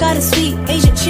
Got a sweet Asian chick.